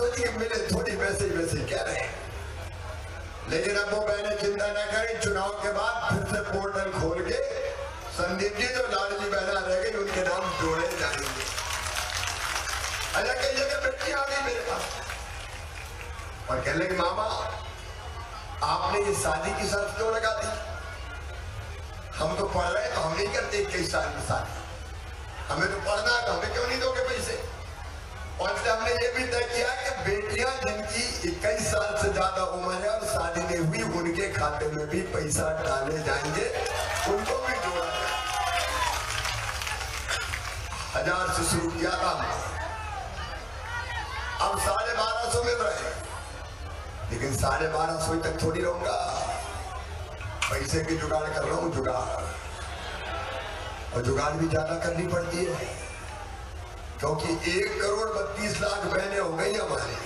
सोची मिले, थोड़ी वैसे वैसे कह रहे? हैं लेकिन अब वो बहने चिंता न करें, चुनाव के बाद फिर से पोर्टल खोल के संदीप जी जो लाडली बहना रह गई, उनके नाम जोड़े जाएँगे। अच्छा कहिए कि बेटी आ गई मेरे पास। और कह लगे मामा, आपने ये शादी की शर्त क्यों लगा दी? हम तो पढ़ रहे हैं तो हम नहीं करते इक्कीस साल की शादी। हमें तो पढ़ना इक्कीस साल से ज़्यादा उम्र है और शादी नहीं हुई उनके खाते में भी पैसा डाले जाएँगे। उनको भी जोड़ा हज़ार से शुरू किया था। अब साढ़े बारह सौ मिल रहे लेकिन साढ़े बारह सौ तक थोड़ी रहूँगा। पैसे की जुगाड़ कर रहा हूँ, जुगाड़। और जुगाड़ भी ज़्यादा करनी पड़ती है। क्योंकि एक करोड़ बत्तीस लाख बहनें हो गई हमारी।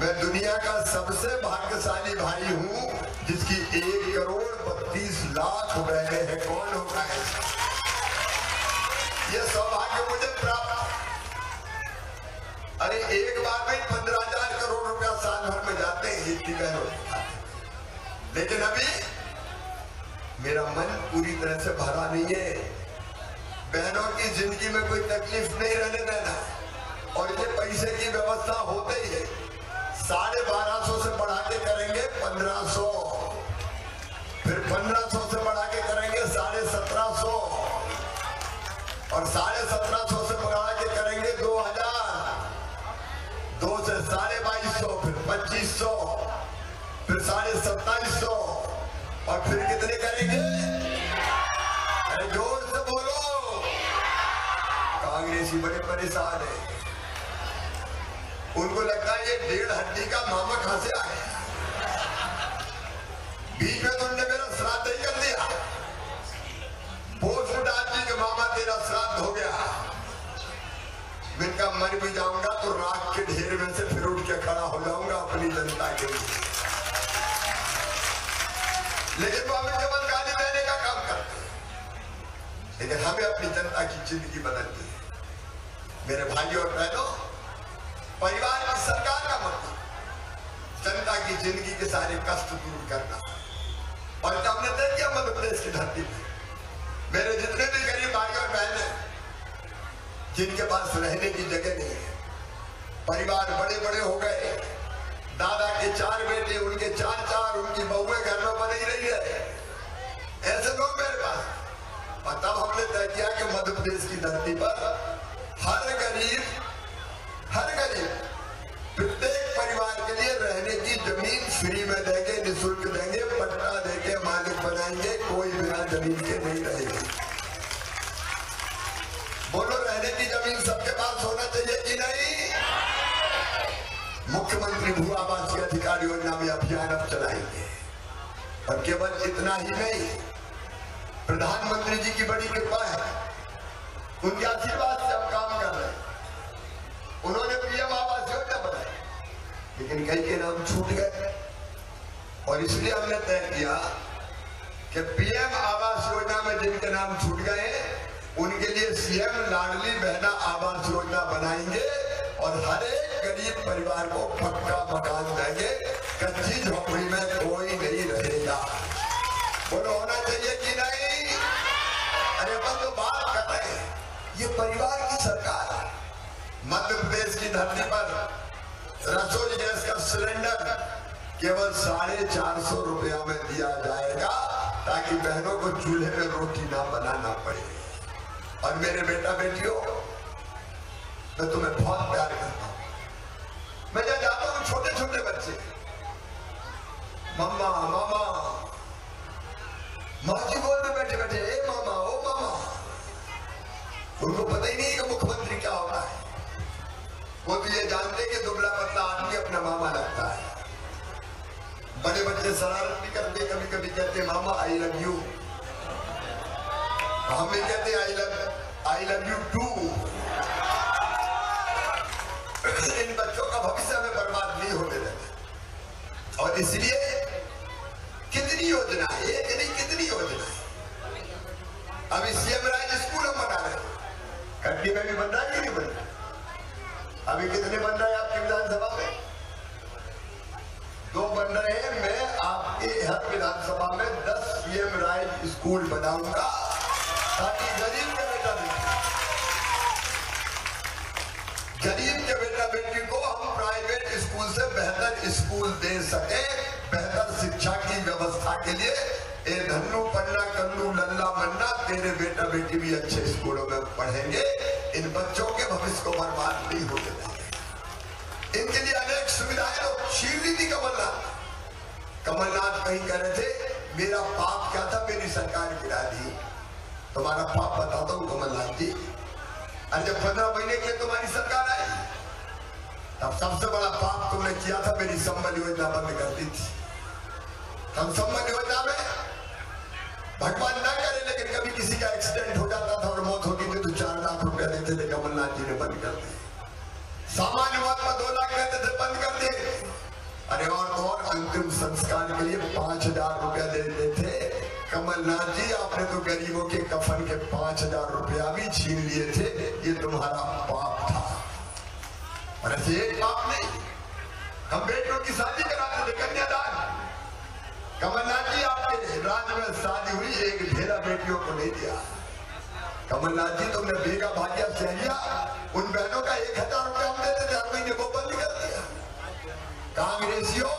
मैं दुनिया का सबसे भाग्यशाली भाई हूँ, जिसकी एक करोड़ बत्तीस लाख बहनें हैं। कौन होगा ऐसा ये सौभाग्य मुझे प्राप्त अरे, एक बार में पंद्रह हज़ार करोड़ रुपया साल भर में जाते हैं इतनी बहनों लेकिन अभी मेरा मन पूरी तरह से भरा नहीं है। बहनों की ज़िंदगी में कोई तकलीफ़ नहीं रहने देना। और ये पैसे की व्यवस्था होते ही है। साढ़े बारह सौ से बढ़ा के करेंगे पंद्रह सौ। फिर पंद्रह सौ से बढ़ा के करेंगे साढ़े सत्रह सौ। और साढ़े सत्रह सौ से बढ़ा के करेंगे दो हज़ार। दो से साढ़े बाईस सौ, फिर पच्चीस सौ, फिर साढ़े सत्ताईस सौ। और फिर कितने करेंगे? अरे ज़ोर से बोलो। कांग्रेसी बड़े परेशान है। उनको लगता है ये डेढ़ हड्डी का मामा कहाँ से आ गया बीच में तुमने मेरा श्राद्ध ही कर दिया। पोस्ट डाल दी कि मामा तेरा श्राद्ध हो गया। मैं का मर भी जाऊँगा तो राख के ढेर में से फिर उठ के खड़ा हो जाऊँगा अपनी जनता के लिए। लेकिन वो हमें गाली देने का काम करते लेकिन हमें अपनी जनता की ज़िंदगी बदलती है। मेरे भाइयों और बहनों, परिवार की का ज़िंदगी के सारे कष्ट दूर करना। और जब हमने तय किया मध्य प्रदेश की धरती पर मेरे जितने भी गरीब भाई और बहन हैं, जिनके पास रहने की जगह नहीं है, परिवार बड़े बड़े हो गए, दादा के चार बेटे, उनके चार चार उनकी बहुए घर में बन रही है। ऐसे लोग मेरे पास और तब हमने तय किया कि मध्य प्रदेश की धरती पर की ज़मीन फ्री में देंगे, निःशुल्क देंगे, पट्टा देके मालिक बनाएँगे, कोई बिना ज़मीन के नहीं रहेगी। बोलो, रहने की ज़मीन सबके पास होना चाहिए कि नहीं? मुख्यमंत्री भू आवास के अधिकार योजना में अभियान अब चलाएँगे। और केवल इतना ही नहीं, प्रधानमंत्री जी की बड़ी कृपा है। उनके आशीर्वाद लेकिन कई के नाम छूट गए। और इसलिए हमने तय किया कि पीएम आवास योजना में जिनके नाम छूट गए, उनके लिए सीएम लाडली बहना आवास योजना बनाएँगे और हर एक गरीब परिवार को पक्का मकान देंगे। कच्ची झोपड़ी में कोई नहीं रहेगा। बोलो, होना चाहिए कि नहीं? अरे अपन तो बात कर रहे हैं। ये परिवार की सरकार है। मध्य प्रदेश की धरती पर रसोई गैस का सिलेंडर केवल साढ़े चार सौ रुपया में दिया जाएगा, ताकि बहनों को चूल्हे में रोटी ना बनाना पड़े। और मेरे बेटा बेटियों, मैं तुम्हें बहुत प्यार करता हूँ। मैं जब जाता हूँ छोटे छोटे बच्चे, मम्मा, मामा, माँ जी में बैठे बैठे ए मामा, ओ मामा, उनको पता ही नहीं कि मुख्यमंत्री वो तो ये जानते कि दुबला पतला आदमी अपना मामा लगता है। बड़े बच्चे शरारत भी करते कभी कभी कहते, मामा आई लव यू हम भी कहते I love I love you too इन बच्चों का भविष्य में बर्बाद नहीं होने देना और इसलिए कितनी योजना है, एक नहीं, कितनी योजना है। सीएम राज स्कूल हम बना रहे हैं। में भी बन रहा है कि नहीं बन रहा? अभी कितने बन रहे हैं आपकी विधानसभा में? दो बन रहे हैं, मैं आपके हर विधानसभा में दस सीएम राइज स्कूल बनाऊँगा। ताकि गरीब के बेटा बेटी। गरीब के बेटा बेटी को हम प्राइवेट स्कूल से बेहतर स्कूल दे सके, बेहतर शिक्षा की व्यवस्था के लिए। ए धन्नू पन्ना, कन्नू लल्ला मन्ना, तेरे बेटा बेटी भी अच्छे स्कूलों में पढ़ेंगे। इन बच्चों के भविष्य को बर्बाद नहीं होने देंगे इनके लिए अनेक सुविधाएँ तो छीन ली थी कमलनाथ। कमलनाथ कहीं कह रहे थे, मेरा पाप क्या था? मेरी सरकार गिरा दी। तुम्हारा पाप बताता हूँ, कमलनाथ जी। और जब पंद्रह महीने के लिए तुम्हारी सरकार आई। तब सबसे बड़ा पाप तुमने किया था, मेरी संबल योजना बंद कर दी थी। हम संबल योजना में भगवान ना करे, लेकिन कभी किसी का एक्सीडेंट हो बंद कर दिए सामान्य मत में दो लाख देते थे, बंद कर दिए। अरे और तो और अंतिम संस्कार के लिए पाँच हज़ार रुपया देते थे। कमलनाथ जी, आपने तो गरीबों के कफन के पाँच हज़ार रुपया भी छीन लिए थे। ये तुम्हारा पाप था। और ऐसे एक पाप नहीं। हम बेटियों की शादी कराते थे, कन्यादान। कमलनाथ जी, आपके राज्य में शादी हुई, एक ढेरा बेटियों को नहीं दिया। कमलनाथ जी, तुमने बेगा भाग्या सहरिया उन बहनों का एक हज़ार रुपया हम देते थे हर महीने वो बंद कर दिया। कांग्रेसियों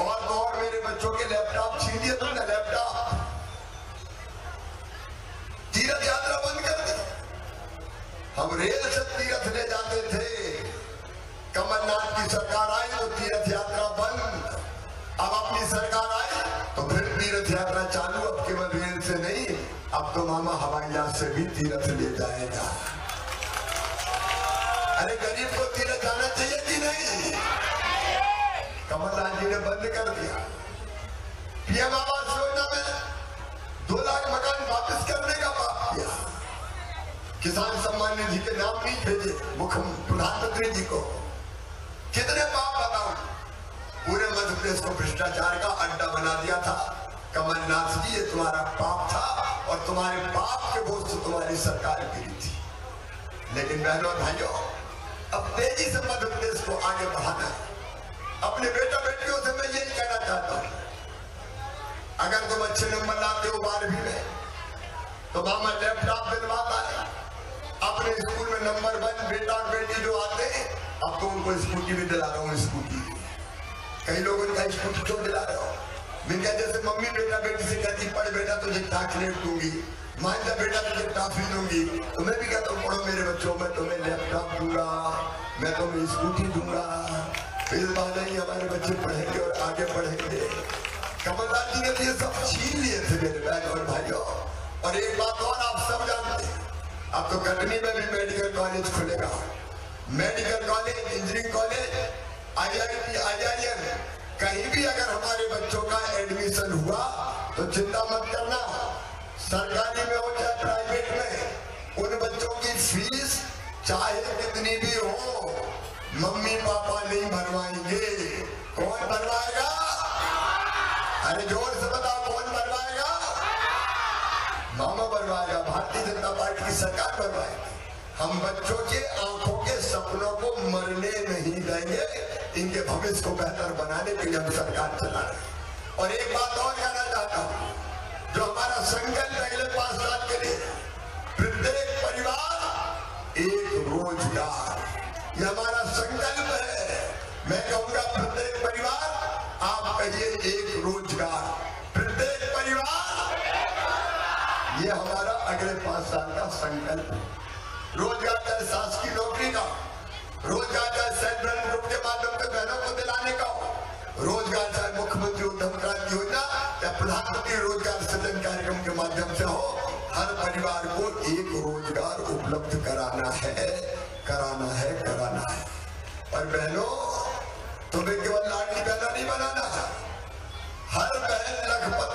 और तो मेरे बच्चों के लैपटॉप छीन दिए तुमने लैपटॉप। तीर्थ यात्रा बंद कर दी। हम रेल से तीर्थ ले जाते थे। कमलनाथ की सरकार आई तो तीर्थ यात्रा बंद। अब अपनी सरकार आई तो फिर तीर्थ यात्रा चालू। अब केवल रेल से नहीं, अब तो मामा हवाई जहाज़ से भी तीर्थ ले जाएगा। अरे गरीब को तीर्थ जाना चाहिए कि नहीं? कमलनाथ जी ने बंद कर दिया। पीएम आवास योजना में दो लाख मकान वापस करने का बात किया। किसान सम्मान निधि के नाम नहीं भेजे मुख्य प्रधानमंत्री जी को। कितने पाप बताऊँ? पूरे मध्य प्रदेश को भ्रष्टाचार का अड्डा बना दिया था। कमलनाथ जी, ये तुम्हारा पाप था और तुम्हारे पाप के बोझ से तुम्हारी सरकार गिरी थी। लेकिन बहनों, भाइयों अब तेज़ी से मध्य प्रदेश को आगे बढ़ाना है। अपने बेटा बेटियों से मैं यही कहना चाहता हूँ, अगर तुम अच्छे नंबर लाते हो बारहवीं में तो मामा लैपटॉप दिलवाता है। अपने स्कूल में नंबर वन बेटा और बेटी जो आते हैं, अब तो उनको स्कूटी भी दिला रहा हूँ, स्कूटी। कई लोग उनका स्कूटी क्यों दिला रहे हो? जिनका जैसे मम्मी बेटा बेटी से कहती, पढ़ बेटा, तुझे चॉकलेट दूँगी? जा बेटा तुझे टॉफी दूँगी तुम्हें भी कहता हूँ, पढ़ो मेरे बच्चों, में तुम्हें लैपटॉप दूँगा, मैं तुम्हें स्कूटी दूँगा। इस बहाने ही हमारे बच्चे पढ़ेंगे और आगे बढ़ेंगे। कमलनाथ जी ने तो ये सब छीन लिए थे मेरे बहन और भाइयों। और एक बात और आप सब जानते हैं, अब तो कटनी में भी मेडिकल कॉलेज खुलेगा। Medical college engineering college IIT IIM कहीं भी अगर हमारे बच्चों का एडमिशन हुआ तो चिंता मत करना। सरकारी नहीं कौन बनवाएगा? अरे ज़ोर से बताओ, कौन बनवाएगा? मामा बनवाएगा, भारतीय जनता पार्टी की सरकार बनवाएगी। हम बच्चों के आँखों के सपनों को मरने नहीं देंगे, इनके भविष्य को बेहतर बनाने के लिए हम सरकार चला रहे और एक बात और कहना चाहता हूँ, जो हमारा संकल्प अगले पाँच साल के लिए, प्रत्येक परिवार एक रोज़गार। ये हमारा संकल्प है। कहिए एक रोज़गार। प्रत्येक परिवार, ये हमारा अगले पाँच साल का संकल्प है। रोज़गार चाहे शासकीय नौकरी का, रोज़गार चाहे हेल्प ग्रुप के माध्यम से बहनों को दिलाने का। रोज़गार चाहे मुख्यमंत्री उद्यम क्रांति योजना या प्रधानमंत्री रोज़गार सृजन कार्यक्रम के माध्यम से हो, हर परिवार को एक रोज़गार उपलब्ध कराना है कराना है कराना है। और बहनों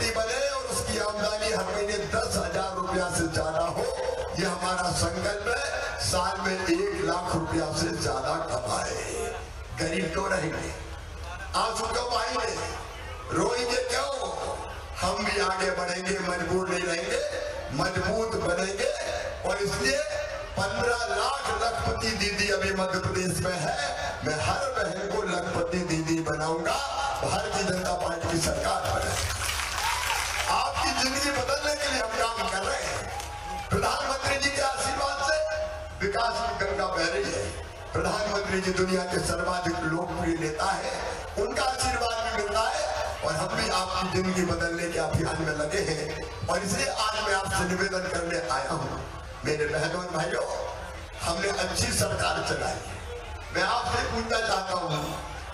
लखपति बने और उसकी आमदनी हर महीने दस हज़ार रुपया से ज़्यादा हो। ये हमारा संकल्प है, साल में एक लाख रुपया से ज़्यादा कमाए। गरीब क्यों रहेंगे? आँसू क्यों बहाएँगे रोएँगे क्यों? हम भी आगे बढ़ेंगे, मजबूर नहीं रहेंगे, मज़बूत बनेंगे। और इसलिए पंद्रह लाख लखपति दीदी अभी मध्य प्रदेश में है। मैं हर बहन को लखपति दीदी बनाऊँगा। भारतीय जनता पार्टी की सरकार बने। आपकी ज़िंदगी बदलने के लिए हम काम कर रहे हैं। प्रधानमंत्री जी के आशीर्वाद से विकास की गंगा बह रही है। प्रधानमंत्री जी दुनिया के सर्वाधिक लोकप्रिय नेता है। उनका आशीर्वाद भी मिलता है और हम भी आपकी ज़िंदगी बदलने के अभियान में लगे हैं। और इसलिए आज मैं आपसे निवेदन करने आया हूँ। मेरे बहनों भाइयों, हमने अच्छी सरकार चलाई। मैं आपसे पूछना चाहता हूँ,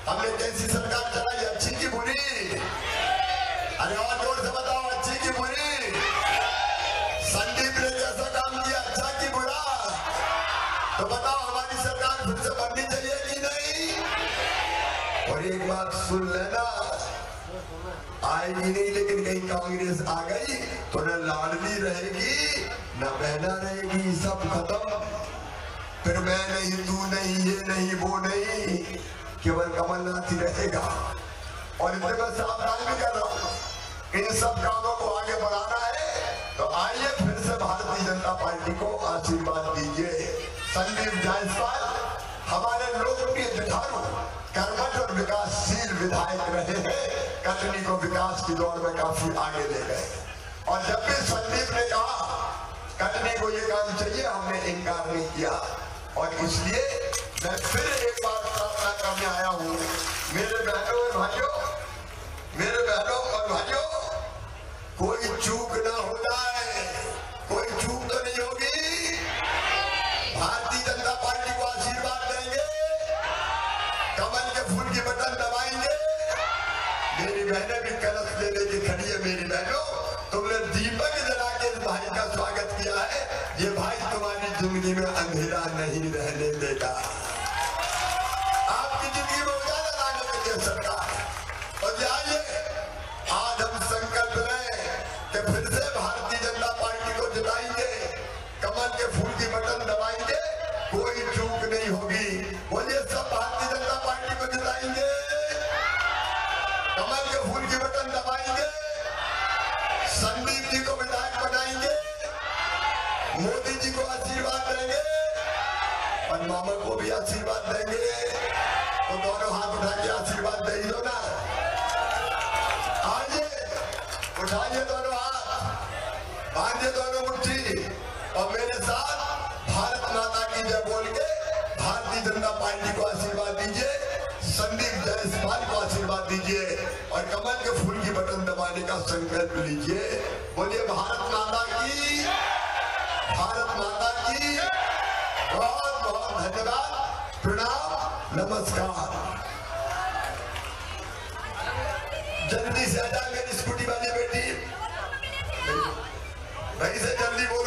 हमने कैसी सरकार चलाई? अच्छी की बुरी। अरे और ज़ोर से बताओ। की बुरी संदीप ने जैसा काम किया अच्छा की बुरा तो बताओ, हमारी सरकार फिर से बननी चाहिए कि नहीं? और एक बात सुन लेना। आएगी नहीं, लेकिन कहीं कांग्रेस आ गई तो न लाडली रहेगी, न बहना रहेगी, सब खत्म। फिर मैं नहीं, तू नहीं, ये नहीं, वो नहीं, केवल कमलनाथ ही रहेगा। और इसलिए मैं सावधान भी कर रहा हूँ। इन सब कामों को आगे बढ़ाना है तो आइए फिर से भारतीय जनता पार्टी को आशीर्वाद दीजिए। संदीप जायसवाल, हमारे लोकप्रिय जुझारू कर्मठ और विकासशील विधायक रहे हैं। कटनी को विकास की दौड़ में काफ़ी आगे ले गए। और जब भी संदीप ने कहा, कटनी को ये काम चाहिए, हमने इनकार नहीं किया। और इसलिए मैं फिर एक बार प्रार्थना करने आया हूँ। मेरे बहनों और भाइयों, मेरे बहनों कोई चूक ना हो जाए, कोई चूक तो नहीं होगी। भारतीय जनता पार्टी को आशीर्वाद देंगे। कमल के फूल की बटन दबाएँगे। मेरी बहनें भी कलश ले लेके खड़ी है, मेरी बहनों। तुमने दीपक जला के इस भाई का स्वागत किया है। ये भाई तुम्हारी ज़िंदगी में अंधेरा नहीं रहने देगा। आशीर्वाद देंगे तो दोनों हाथ उठा के आशीर्वाद दे दो ना। आइए, उठाइए दोनों हाथ, बांधिए दोनों मुट्ठी, और मेरे साथ भारत माता की जय बोल के भारतीय जनता पार्टी को आशीर्वाद दीजिए, संदीप जायसवाल को आशीर्वाद दीजिए, और कमल के फूल की बटन दबाने का संकल्प लीजिए। बोलिए, भारत माता की जल्दी से आ कर स्कूटी वाली बेटी। भाई से जल्दी बोलो।